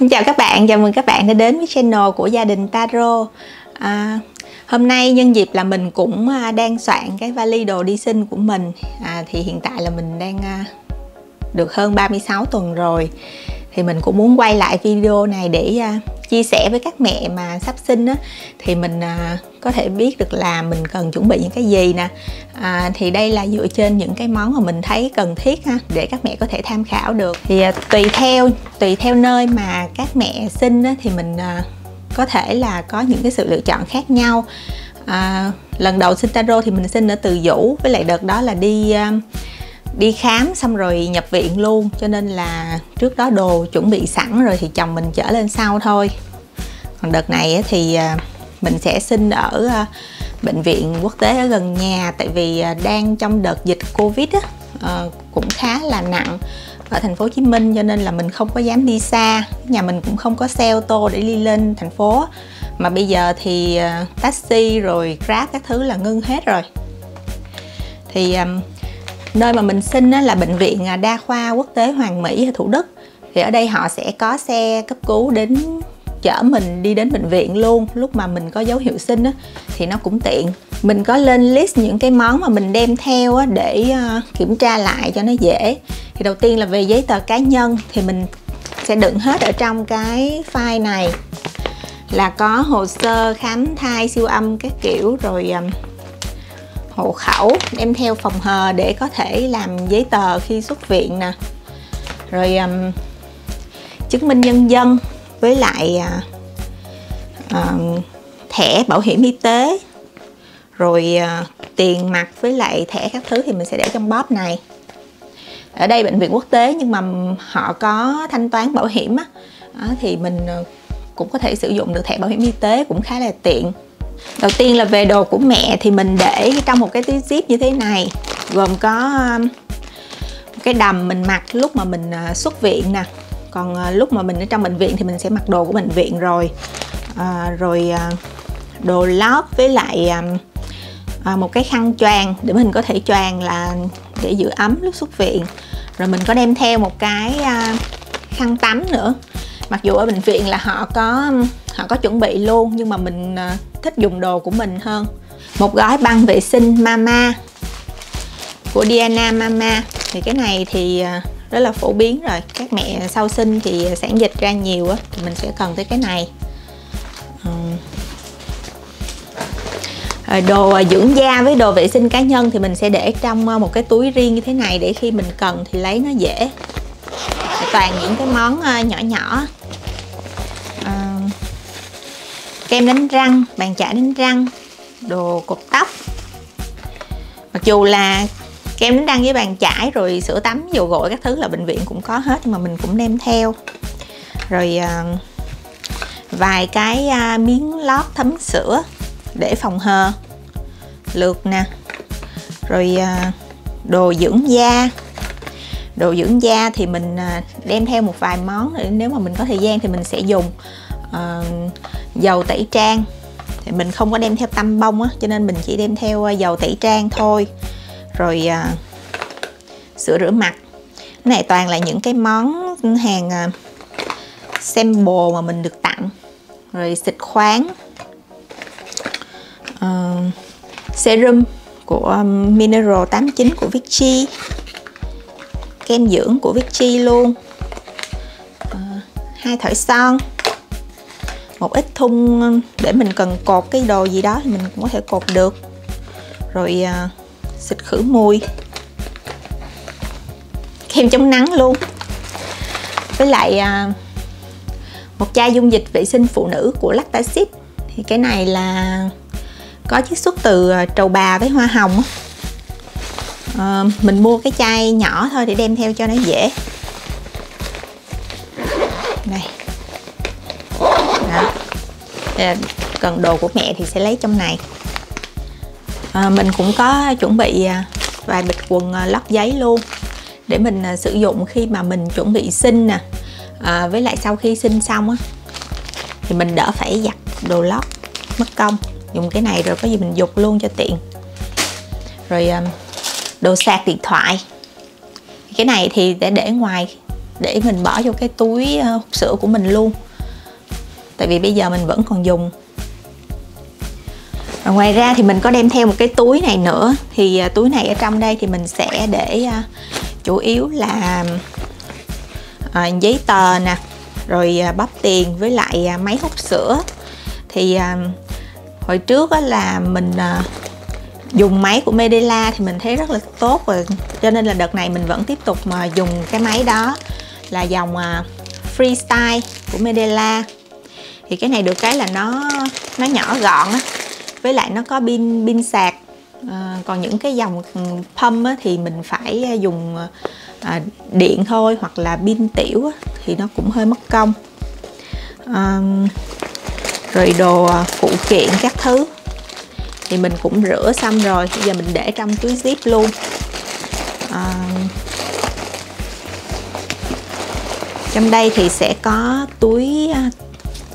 Xin chào các bạn, chào mừng các bạn đã đến với channel của gia đình Taro. À, Hôm nay nhân dịp là mình cũng à, đang soạn cái vali đồ đi sinh của mình. À, Thì hiện tại là mình đang à, được hơn 36 tuần rồi. Thì mình cũng muốn quay lại video này để à, chia sẻ với các mẹ mà sắp sinh á. Thì mình uh, có thể biết được là mình cần chuẩn bị những cái gì nè. À, thì đây là dựa trên những cái món mà mình thấy cần thiết ha để các mẹ có thể tham khảo được. Thì uh, tùy theo tùy theo nơi mà các mẹ sinh á, thì mình uh, có thể là có những cái sự lựa chọn khác nhau. À, lần đầu sinh taro thì mình sinh ở từ vũ với lại đợt đó là đi uh, đi khám xong rồi nhập viện luôn. Cho nên là trước đó đồ chuẩn bị sẵn rồi thì chồng mình chở lên sau thôi. Còn đợt này thì à, mình sẽ xin ở à, bệnh viện quốc tế ở gần nhà. Tại vì à, đang trong đợt dịch covid á, ờ, cũng khá là nặng ở thành phố Hồ Chí Minh. Cho nên là mình không có dám đi xa. Nhà mình cũng không có xe ô tô để đi lên thành phố. Mà bây giờ thì taxi rồi grab các thứ là ngưng hết rồi. Thì nơi mà mình sinh là bệnh viện à, đa khoa quốc tế Hoàng Mỹ ở Thủ Đức. Thì ở đây họ sẽ có xe cấp cứu đến chở mình đi đến bệnh viện luôn. Lúc mà mình có dấu hiệu sinh á, thì nó cũng tiện. Mình có lên list những cái món mà mình đem theo á, để à, kiểm tra lại cho nó dễ. Thì đầu tiên là về giấy tờ cá nhân thì mình sẽ đựng hết ở trong cái file này. Là có hồ sơ khám thai siêu âm các kiểu rồi à, hộ khẩu đem theo phòng hờ để có thể làm giấy tờ khi xuất viện nè. Rồi um, chứng minh nhân dân với lại uh, thẻ bảo hiểm y tế. Rồi uh, tiền mặt với lại thẻ các thứ thì mình sẽ để trong bóp này. Ở đây bệnh viện quốc tế nhưng mà họ có thanh toán bảo hiểm á thì mình cũng có thể sử dụng được thẻ bảo hiểm y tế cũng khá là tiện đầu tiên là về đồ của mẹ thì mình để trong một cái túi zip như thế này. Gồm có um, cái đầm mình mặc lúc mà mình à, xuất viện nè. Còn à, lúc mà mình ở trong bệnh viện thì mình sẽ mặc đồ của bệnh viện rồi. À, rồi à, đồ lót với lại um, à, một cái khăn choàng để mình có thể choàng là để giữ ấm lúc xuất viện. Rồi mình có đem theo một cái à, khăn tắm nữa. Mặc dù ở bệnh viện là họ có um, họ có chuẩn bị luôn nhưng mà mình thích dùng đồ của mình hơn. Một gói băng vệ sinh mama, của Diana Mama. Thì cái này thì à, rất là phổ biến rồi. Các mẹ sau sinh thì sản dịch ra nhiều á, thì mình sẽ cần tới cái này. Rồi đồ à, dưỡng da với đồ vệ sinh cá nhân thì mình sẽ để trong à, một cái túi riêng như thế này để khi mình cần thì lấy nó dễ. Toàn những cái món nhỏ nhỏ. Kem đánh răng, bàn chải đánh răng, đồ cột tóc. Mặc dù là kem đánh răng với bàn chải rồi sữa tắm, dầu gội các thứ là bệnh viện cũng có hết, nhưng mà mình cũng đem theo. Rồi ờ, vài cái ờ, miếng lót thấm sữa để phòng hờ lượt nè. Rồi ờ, đồ dưỡng da. Đồ dưỡng da thì mình đem theo một vài món để nếu mà mình có thời gian thì mình sẽ dùng dầu tẩy trang. Thì mình không có đem theo tăm bông á cho nên mình chỉ đem theo ờ, dầu tẩy trang thôi. Rồi à, sữa rửa mặt. Cái này toàn là những cái món hàng ờ, à, sample mà mình được tặng. Rồi xịt khoáng. À, serum của Mineral 89 của Vichy. Kem dưỡng của Vichy luôn. À, hai thỏi son một ít thun để mình cần cột cái đồ gì đó thì mình cũng có thể cột được. Rồi à, xịt khử mùi. Kem chống nắng luôn. Với lại à, một chai dung dịch vệ sinh phụ nữ của Lactacid. Thì cái này là có chiết xuất từ à, trầu bà với hoa hồng à, mình mua cái chai nhỏ thôi để đem theo cho nó dễ. Ờ, cần đồ của mẹ thì sẽ lấy trong này. À, mình cũng có chuẩn bị ờ, vài bịch quần lót giấy luôn để mình sử dụng khi mà mình chuẩn bị sinh nè. À, với lại sau khi sinh xong á thì mình đỡ phải giặt đồ lót mất công. Dùng cái này rồi có gì mình dục luôn cho tiện. Rồi đồ sạc điện thoại. Cái này thì để để ngoài để mình bỏ vô cái túi hút sữa của mình luôn tại vì bây giờ mình vẫn còn dùng. Và ngoài ra thì mình có đem theo một cái túi này nữa. Thì à, túi này ở trong đây thì mình sẽ để à, chủ yếu là à, giấy tờ nè rồi bắp tiền với lại máy hút sữa. Thì hồi trước á, là mình dùng máy của Medela thì mình thấy rất là tốt và cho nên là đợt này mình vẫn tiếp tục mà dùng cái máy đó là dòng Freestyle của Medela thì cái này được cái là nó nó nhỏ gọn á. Với lại nó có pin pin sạc. À, còn những cái dòng ừ, pump á, thì mình phải ờ, dùng à, điện thôi hoặc là pin tiểu á, thì nó cũng hơi mất công. À, rồi đồ phụ kiện các thứ. Thì mình cũng rửa xong rồi bây giờ mình để trong túi zip luôn. À, trong đây thì sẽ có túi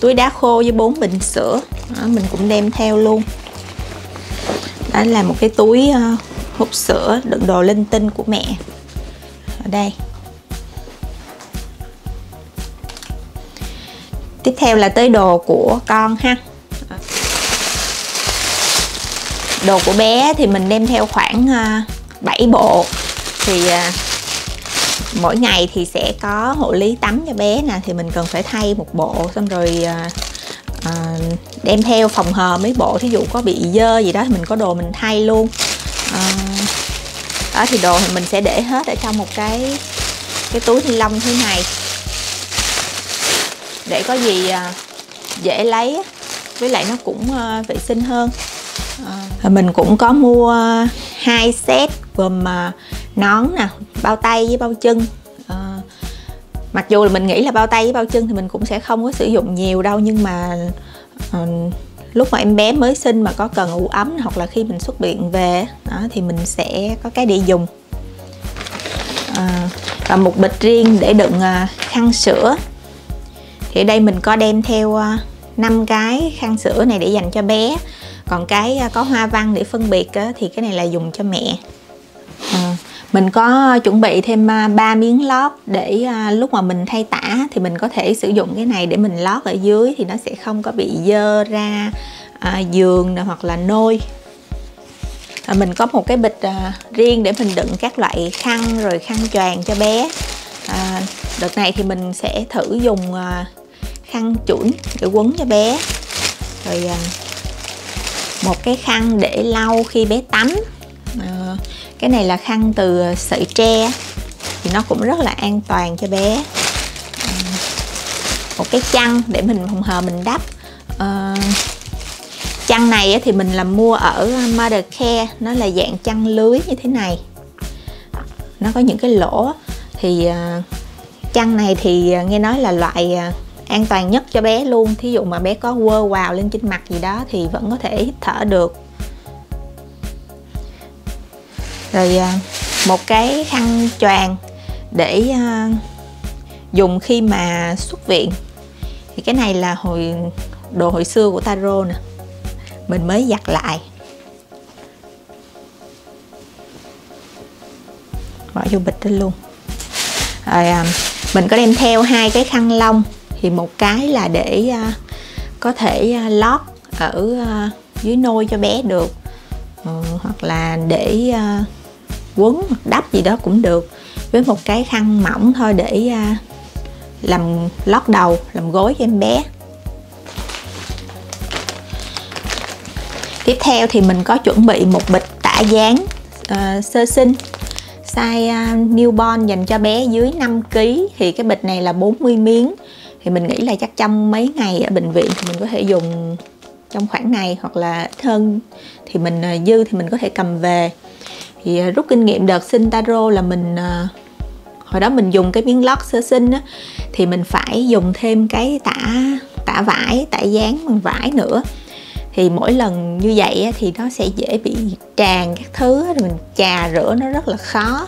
túi đá khô với bốn bình sữa. Đó, mình cũng đem theo luôn. Đó là một cái túi ờ, uh, hút sữa đựng đồ linh tinh của mẹ. Ở đây. Tiếp theo là tới đồ của con ha. Đồ của bé thì mình đem theo khoảng ờ, uh, 7 bộ. Thì uh, mỗi ngày thì sẽ có hộ lý tắm cho bé nè thì mình cần phải thay một bộ xong rồi à, à, đem theo phòng hờ mấy bộ thí dụ có bị dơ gì đó thì mình có đồ mình thay luôn. À, đó thì đồ thì mình sẽ để hết ở trong một cái cái túi ni lông thế này để có gì à, dễ lấy với lại nó cũng à, vệ sinh hơn. À, mình cũng có mua hai set gồm à, nón nè bao tay với bao chân. Ờ, mặc dù là mình nghĩ là bao tay với bao chân thì mình cũng sẽ không có sử dụng nhiều đâu nhưng mà à, lúc mà em bé mới sinh mà có cần ủ ấm hoặc là khi mình xuất viện về đó thì mình sẽ có cái để dùng. À, và một bịch riêng để đựng à, khăn sữa. Thì ở đây mình có đem theo à, 5 cái khăn sữa này để dành cho bé. Còn cái có hoa văn để phân biệt thì cái này là dùng cho mẹ. À, mình có chuẩn bị thêm à, 3 miếng lót để à, lúc mà mình thay tả thì mình có thể sử dụng cái này để mình lót ở dưới thì nó sẽ không có bị dơ ra à, giường hoặc là nôi. À, mình có một cái bịch à, riêng để mình đựng các loại khăn rồi khăn choàng cho bé. À, đợt này thì mình sẽ thử dùng à, khăn chuẩn để quấn cho bé. Rồi à, một cái khăn để lau khi bé tắm. À, cái này là khăn từ sợi tre thì nó cũng rất là an toàn cho bé. Một cái chăn để mình phòng hờ mình đắp. Uh, chăn này thì mình làm mua ở Mother Care. Nó là dạng chăn lưới như thế này. Nó có những cái lỗ. Thì uh, chăn này thì nghe nói là loại ờ, an toàn nhất cho bé luôn. Thí dụ mà bé có quơ vào lên trên mặt gì đó thì vẫn có thể hít thở được. Rồi à, một cái khăn choàng để à, dùng khi mà xuất viện. Thì cái này là hồi đồ hồi xưa của Taro nè. Mình mới giặt lại. Bỏ vô bịch đó luôn. Rồi à, mình có đem theo hai cái khăn lông. Thì một cái là để có thể lót ở dưới nôi cho bé được. Ừ, hoặc là để quấn đắp gì đó cũng được. Với một cái khăn mỏng thôi để à, làm lót đầu làm gối cho em bé. Tiếp theo thì mình có chuẩn bị một bịch tả dáng uh, à, sơ sinh size uh, newborn dành cho bé dưới 5 kg thì cái bịch này là 40 miếng. Thì mình nghĩ là chắc trong mấy ngày ở bệnh viện thì mình có thể dùng trong khoảng này hoặc là ít hơn. Thì mình dư thì mình có thể cầm về thì à, rút kinh nghiệm đợt sinh taro là mình à, hồi đó mình dùng cái miếng lót sơ sinh á thì mình phải dùng thêm cái tả tả vải tả dán bằng vải nữa. Thì mỗi lần như vậy á, thì nó sẽ dễ bị tràn các thứ rồi mình chà rửa nó rất là khó.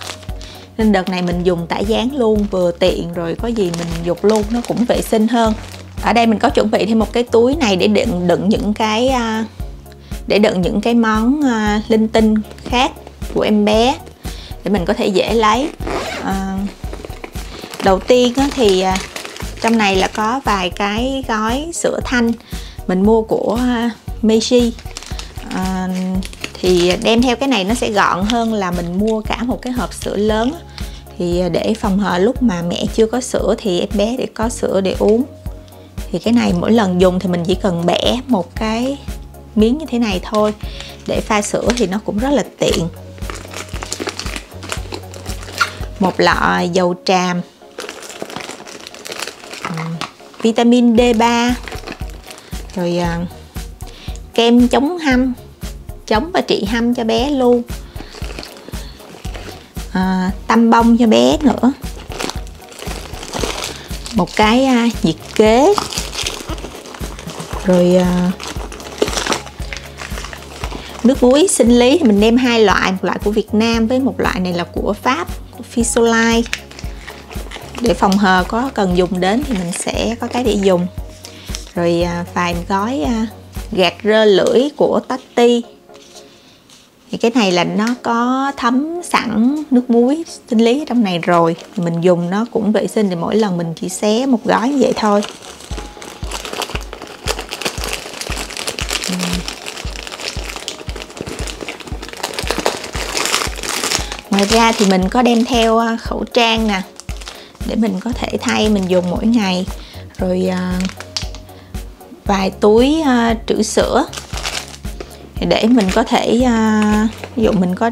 Nên đợt này mình dùng tả dán luôn vừa tiện rồi có gì mình dục luôn nó cũng vệ sinh hơn. Ở đây mình có chuẩn bị thêm một cái túi này để đựng đựng những cái à, để đựng những cái món linh tinh khác của em bé để mình có thể dễ lấy. À, đầu tiên thì à, trong này là có vài cái gói sữa thanh mình mua của à, Meiji. À, thì đem theo cái này nó sẽ gọn hơn là mình mua cả một cái hộp sữa lớn thì để phòng hờ lúc mà mẹ chưa có sữa thì em bé để có sữa để uống. Thì cái này mỗi lần dùng thì mình chỉ cần bẻ một cái miếng như thế này thôi. Để pha sữa thì nó cũng rất là tiện một lọ dầu tràm. Ừ, vitamin D3 rồi à, kem chống hăm chống và trị hăm cho bé luôn. À, tăm bông cho bé nữa. Một cái à, nhiệt kế. Rồi à, nước muối sinh lý thì mình đem hai loại một loại của Việt Nam với một loại này là của Pháp của để phòng hờ có cần dùng đến thì mình sẽ có cái để dùng. Rồi à, vài gói à, gạt rơ lưỡi của Tati. Thì cái này là nó có thấm sẵn nước muối sinh lý ở trong này rồi. Mình dùng nó cũng vệ sinh thì mỗi lần mình chỉ xé một gói như vậy thôi. Ra thì mình có đem theo à, khẩu trang nè, để mình có thể thay, mình dùng mỗi ngày. Rồi à, vài túi à, trữ sữa để mình có thể ví dụ mình có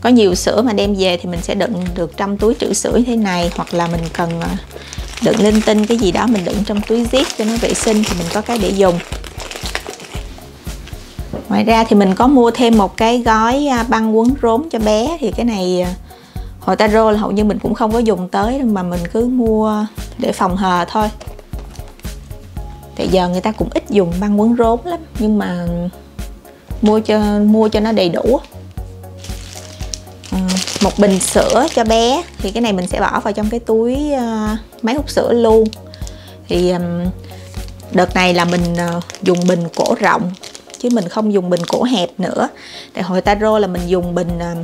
có nhiều sữa mà đem về thì mình sẽ đựng được trong túi trữ sữa như thế này. Hoặc là mình cần đựng linh tinh, cái gì đó mình đựng trong túi zip cho nó vệ sinh thì mình có cái để dùng ngoài ra thì mình có mua thêm một cái gói à, băng quấn rốn cho bé. Thì cái này à, hồi hồi taro là hầu như mình cũng không có dùng tới mà mình cứ mua để phòng hờ thôi. Tại giờ người ta cũng ít dùng băng quấn rốn lắm, nhưng mà mua cho mua cho nó đầy đủ. À, một bình sữa cho bé, thì cái này mình sẽ bỏ vào trong cái túi máy hút sữa luôn. Thì đợt này là mình dùng bình cổ rộng chứ mình không dùng bình cổ hẹp nữa. Tại hồi tarot là mình dùng bình à,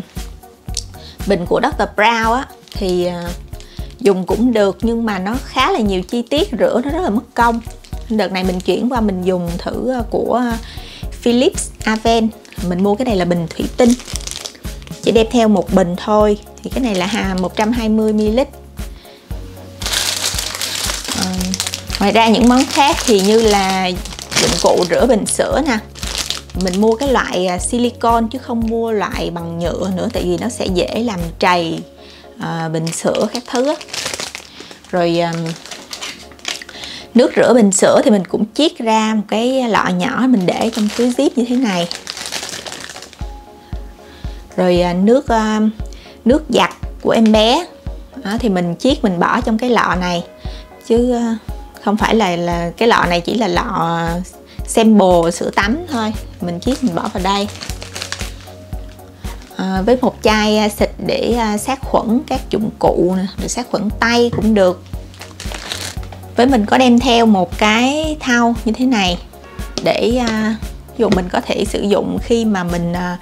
bình của Dr. Brown á thì à, dùng cũng được nhưng mà nó khá là nhiều chi tiết rửa nó rất là mất công. Đợt này mình chuyển qua mình dùng thử à, của Philips Aven. Mình mua cái này là bình thủy tinh. Chỉ đem theo một bình thôi. Thì cái này là 120ml à, ờ, ngoài ra những món khác thì như là dụng cụ rửa bình sữa nè mình mua cái loại à, silicon chứ không mua loại bằng nhựa nữa tại vì nó sẽ dễ làm trầy à, bình sữa các thứ rồi à, nước rửa bình sữa thì mình cũng chiết ra một cái lọ nhỏ mình để trong túi zip như thế này. Rồi à, nước à, nước giặt của em bé đó, thì mình chiết mình bỏ trong cái lọ này. Chứ à, không phải là là cái lọ này chỉ là lọ sample sữa tắm thôi. Mình chiết mình bỏ vào đây. À, với một chai à, xịt để à, sát khuẩn các dụng cụ nè để sát khuẩn tay cũng được. Với mình có đem theo một cái thau như thế này để à, ví dụ mình có thể sử dụng khi mà mình à,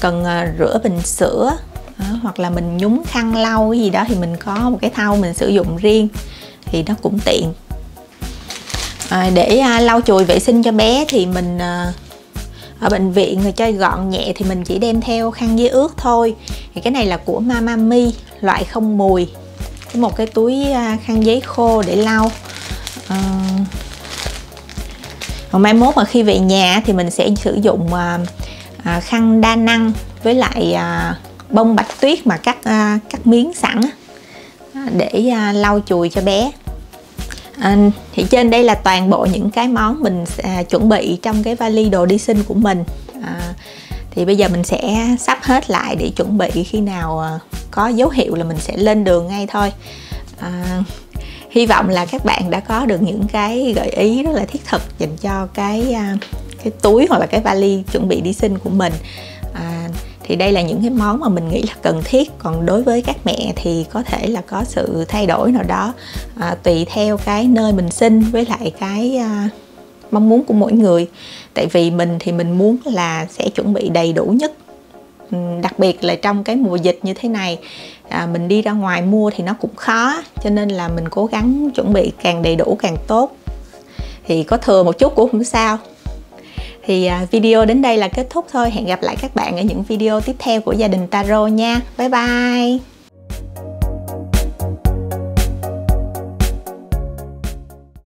cần à, rửa bình sữa à, hoặc là mình nhúng khăn lau cái gì đó thì mình có một cái thau mình sử dụng riêng thì nó cũng tiện à, để à, lau chùi vệ sinh cho bé thì mình à, ở bệnh viện người chơi gọn nhẹ thì mình chỉ đem theo khăn giấy ướt thôi. Thì cái này là của Mamami loại không mùi. Một cái túi à, khăn giấy khô để lau. À, còn mai mốt mà khi về nhà thì mình sẽ sử dụng à, à, khăn đa năng với lại à, bông bạch tuyết mà cắt à, cắt miếng sẵn để à, lau chùi cho bé à, thì trên đây là toàn bộ những cái món mình à, chuẩn bị trong cái vali đồ đi sinh của mình. À, thì bây giờ mình sẽ sắp hết lại để chuẩn bị khi nào à, có dấu hiệu là mình sẽ lên đường ngay thôi. À, hy vọng là các bạn đã có được những cái gợi ý rất là thiết thực dành cho cái à, cái túi hoặc là cái vali chuẩn bị đi sinh của mình thì đây là những cái món mà mình nghĩ là cần thiết. Còn đối với các mẹ thì có thể là có sự thay đổi nào đó à, tùy theo cái nơi mình sinh với lại cái à, mong muốn của mỗi người. Tại vì mình thì mình muốn là sẽ chuẩn bị đầy đủ nhất. Ừ, đặc biệt là trong cái mùa dịch như thế này à, mình đi ra ngoài mua thì nó cũng khó cho nên là mình cố gắng chuẩn bị càng đầy đủ càng tốt. Thì có thừa một chút cũng không sao thì à, video đến đây là kết thúc thôi. Hẹn gặp lại các bạn ở những video tiếp theo của gia đình taro nha. Bye bye.